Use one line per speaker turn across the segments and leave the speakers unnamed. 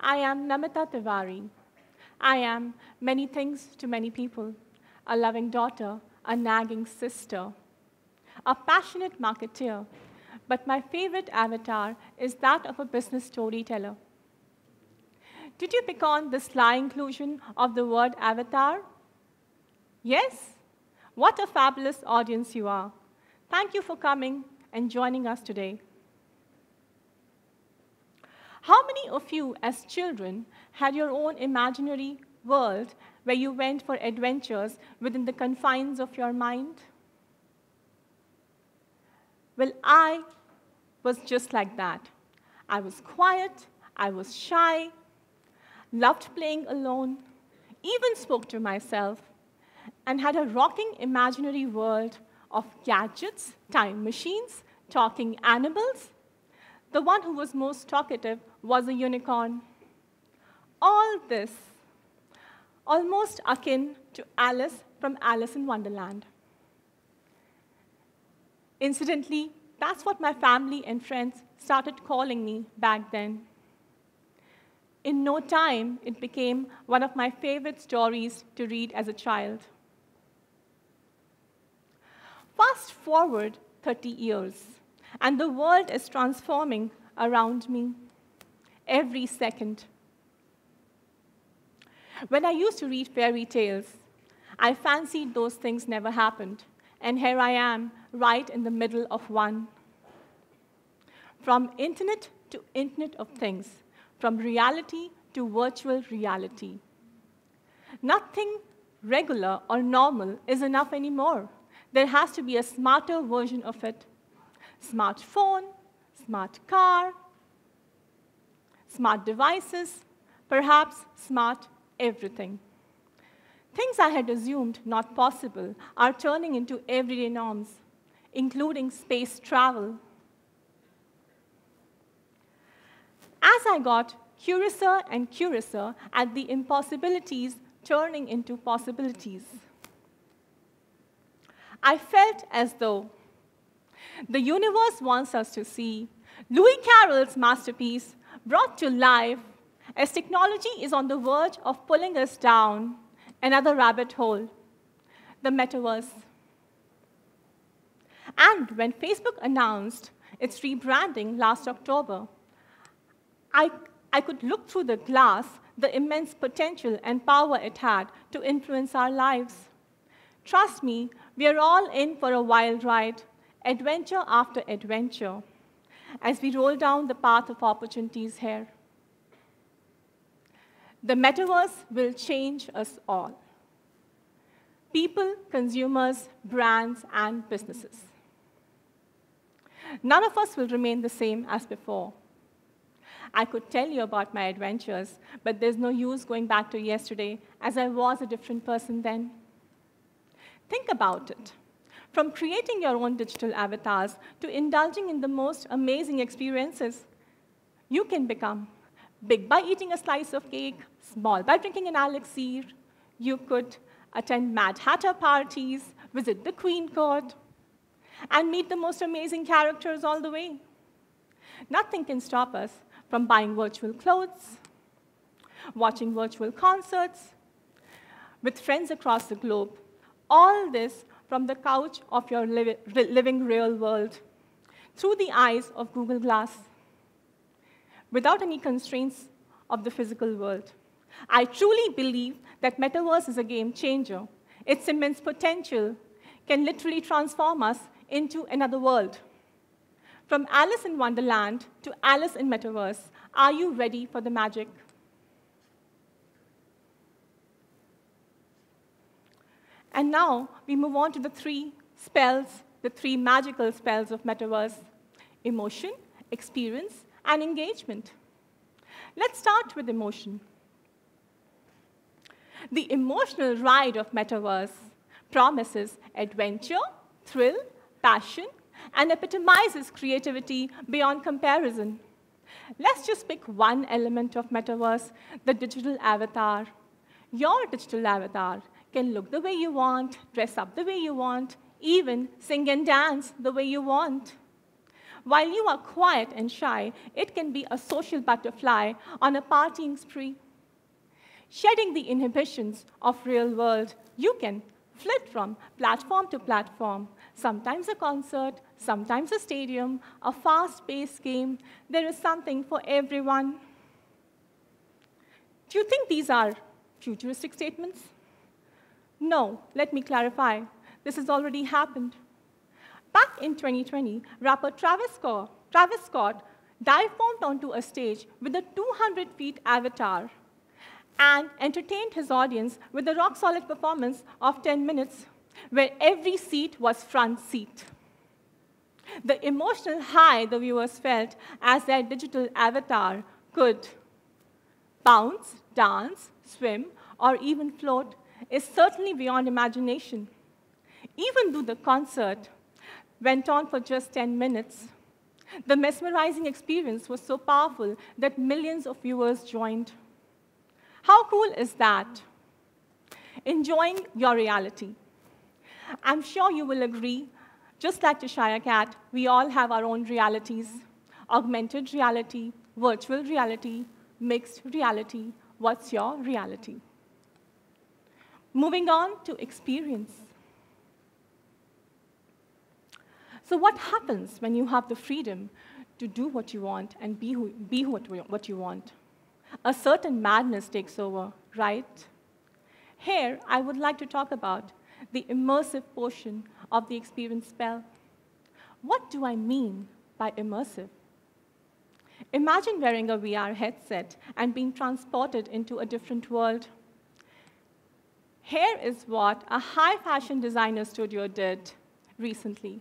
I am Namita Tiwari. I am many things to many people a loving daughter, a nagging sister, a passionate marketeer, but my favorite avatar is that of a business storyteller. Did you pick on the sly inclusion of the word avatar? Yes? What a fabulous audience you are. Thank you for coming and joining us today. How many of you, as children, had your own imaginary world where you went for adventures within the confines of your mind? Well, I was just like that. I was quiet, I was shy, loved playing alone, even spoke to myself, and had a rocking imaginary world of gadgets, time machines, talking animals. The one who was most talkative was a unicorn. All this almost akin to Alice from Alice in Wonderland. Incidentally, that's what my family and friends started calling me back then. In no time, it became one of my favorite stories to read as a child. Fast forward 30 years, and the world is transforming around me every second. When I used to read fairy tales, I fancied those things never happened, and here I am, right in the middle of one. From internet to internet of things, from reality to virtual reality. Nothing regular or normal is enough anymore. There has to be a smarter version of it. Smartphone, smart car, smart devices, perhaps smart everything. Things I had assumed not possible are turning into everyday norms, including space travel. As I got curiouser and curiouser at the impossibilities turning into possibilities, I felt as though the universe wants us to see Lewis Carroll's masterpiece brought to life as technology is on the verge of pulling us down another rabbit hole, the metaverse. And when Facebook announced its rebranding last October, I, I could look through the glass the immense potential and power it had to influence our lives. Trust me, we are all in for a wild ride, adventure after adventure, as we roll down the path of opportunities here. The metaverse will change us all people, consumers, brands, and businesses. None of us will remain the same as before. I could tell you about my adventures, but there's no use going back to yesterday, as I was a different person then. Think about it. From creating your own digital avatars to indulging in the most amazing experiences, you can become big by eating a slice of cake, small by drinking an elixir. You could attend Mad Hatter parties, visit the Queen Court, and meet the most amazing characters all the way. Nothing can stop us from buying virtual clothes, watching virtual concerts, with friends across the globe. All this from the couch of your li living real world, through the eyes of Google Glass without any constraints of the physical world. I truly believe that metaverse is a game changer. Its immense potential can literally transform us into another world. From Alice in Wonderland to Alice in Metaverse, are you ready for the magic? And now we move on to the three spells, the three magical spells of Metaverse emotion, experience, and engagement. Let's start with emotion. The emotional ride of Metaverse promises adventure, thrill, passion, and epitomizes creativity beyond comparison. Let's just pick one element of Metaverse, the digital avatar. Your digital avatar can look the way you want, dress up the way you want, even sing and dance the way you want. While you are quiet and shy, it can be a social butterfly on a partying spree. Shedding the inhibitions of real world, you can flit from platform to platform, sometimes a concert, sometimes a stadium, a fast-paced game. There is something for everyone. Do you think these are futuristic statements? No, let me clarify. This has already happened. Back in 2020, rapper Travis Scott, Travis Scott dive-bombed onto a stage with a 200 feet avatar and entertained his audience with a rock-solid performance of 10 minutes, where every seat was front seat. The emotional high the viewers felt as their digital avatar could bounce, dance, swim, or even float is certainly beyond imagination. Even though the concert went on for just 10 minutes, the mesmerizing experience was so powerful that millions of viewers joined. How cool is that? Enjoying your reality. I'm sure you will agree, just like Cheshire Cat, we all have our own realities. Augmented reality, virtual reality, mixed reality. What's your reality? Moving on to experience. So what happens when you have the freedom to do what you want and be, who, be what, what you want? A certain madness takes over, right? Here, I would like to talk about the immersive portion of the experience spell. What do I mean by immersive? Imagine wearing a VR headset and being transported into a different world. Here is what a high fashion designer studio did recently.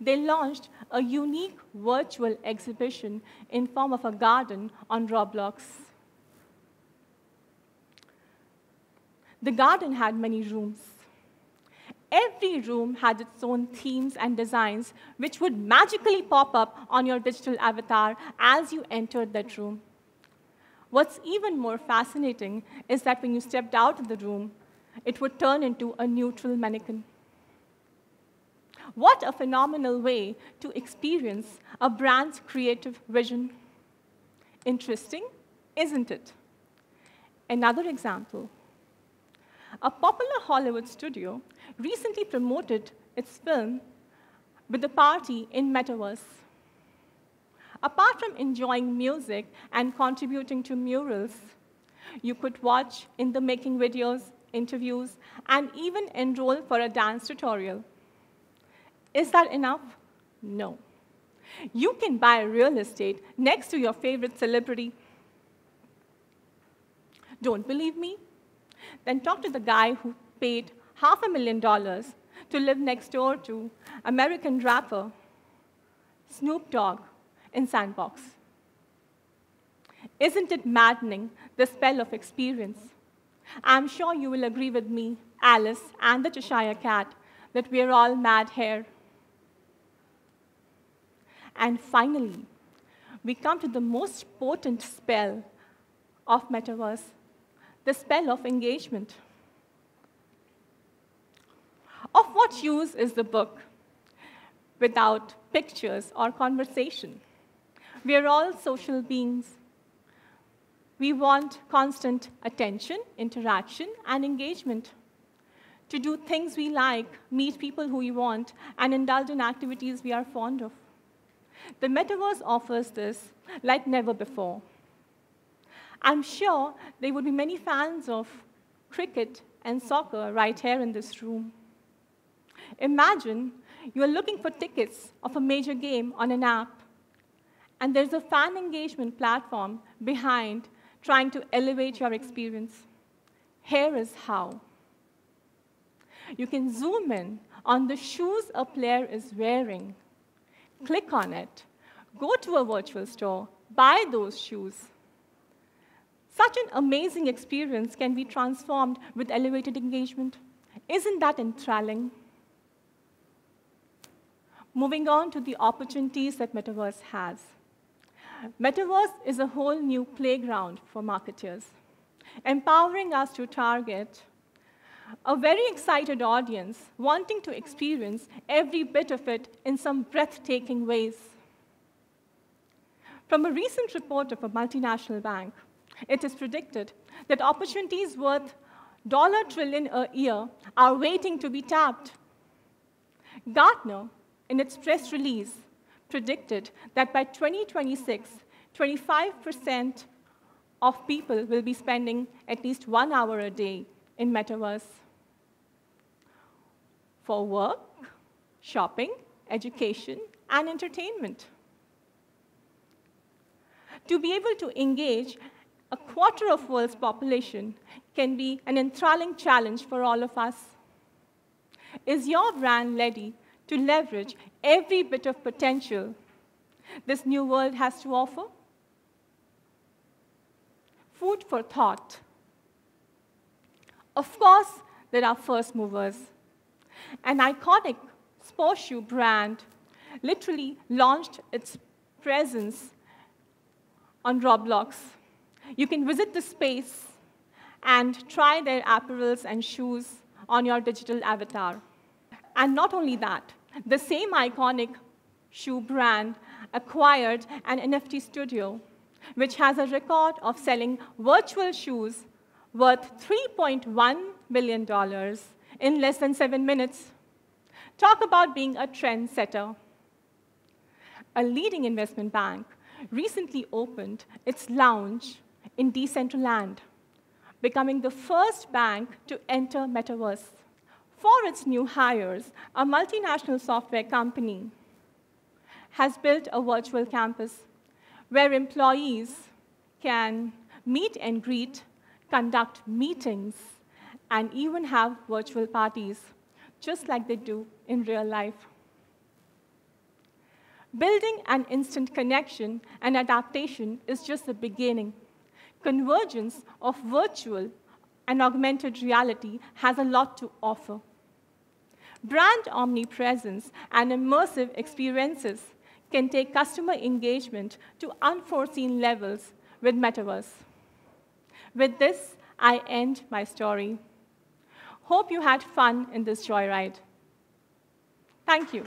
They launched a unique virtual exhibition in form of a garden on Roblox. The garden had many rooms. Every room had its own themes and designs, which would magically pop up on your digital avatar as you entered that room. What's even more fascinating is that when you stepped out of the room, it would turn into a neutral mannequin. What a phenomenal way to experience a brand's creative vision. Interesting, isn't it? Another example. A popular Hollywood studio recently promoted its film with a party in Metaverse. Apart from enjoying music and contributing to murals, you could watch in the making videos interviews, and even enroll for a dance tutorial. Is that enough? No. You can buy real estate next to your favorite celebrity. Don't believe me? Then talk to the guy who paid half a million dollars to live next door to American rapper Snoop Dogg in Sandbox. Isn't it maddening, the spell of experience? I'm sure you will agree with me, Alice, and the Cheshire Cat, that we're all mad here. And finally, we come to the most potent spell of metaverse, the spell of engagement. Of what use is the book without pictures or conversation? We are all social beings. We want constant attention, interaction, and engagement. To do things we like, meet people who we want, and indulge in activities we are fond of. The metaverse offers this like never before. I'm sure there would be many fans of cricket and soccer right here in this room. Imagine you're looking for tickets of a major game on an app, and there's a fan engagement platform behind trying to elevate your experience. Here is how. You can zoom in on the shoes a player is wearing. Click on it. Go to a virtual store. Buy those shoes. Such an amazing experience can be transformed with elevated engagement. Isn't that enthralling? Moving on to the opportunities that Metaverse has. Metaverse is a whole new playground for marketers, empowering us to target a very excited audience wanting to experience every bit of it in some breathtaking ways. From a recent report of a multinational bank, it is predicted that opportunities worth dollar trillion a year are waiting to be tapped. Gartner, in its press release, predicted that by 2026, 25% of people will be spending at least one hour a day in metaverse for work, shopping, education, and entertainment. To be able to engage a quarter of world's population can be an enthralling challenge for all of us. Is your brand ready to leverage every bit of potential this new world has to offer? Food for thought. Of course, there are first movers. An iconic sports shoe brand literally launched its presence on Roblox. You can visit the space and try their apparels and shoes on your digital avatar. And not only that, the same iconic shoe brand acquired an NFT studio, which has a record of selling virtual shoes worth $3.1 million in less than seven minutes. Talk about being a trendsetter. A leading investment bank recently opened its lounge in Decentraland, becoming the first bank to enter metaverse. For its new hires, a multinational software company has built a virtual campus where employees can meet and greet, conduct meetings, and even have virtual parties, just like they do in real life. Building an instant connection and adaptation is just the beginning. Convergence of virtual and augmented reality has a lot to offer. Brand omnipresence and immersive experiences can take customer engagement to unforeseen levels with Metaverse. With this, I end my story. Hope you had fun in this joyride. Thank you.